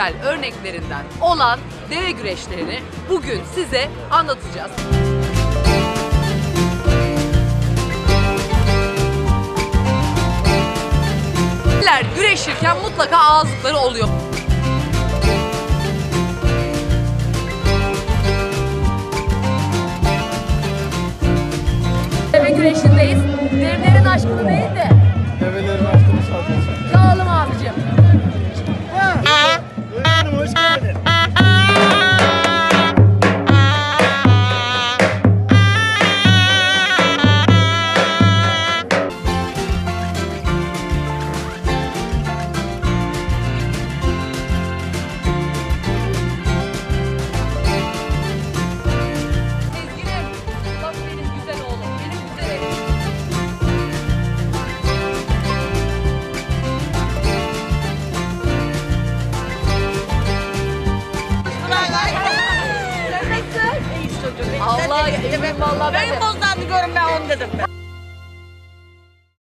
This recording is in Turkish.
güzel örneklerinden olan deve güreşlerini bugün size anlatacağız. Develer güreşirken mutlaka ağızlıkları oluyor. Deve güreşindeyiz. Devlerin aşkını değil de Allah eminim vallahi ben de. Bozdan diyorum ben onu dedim.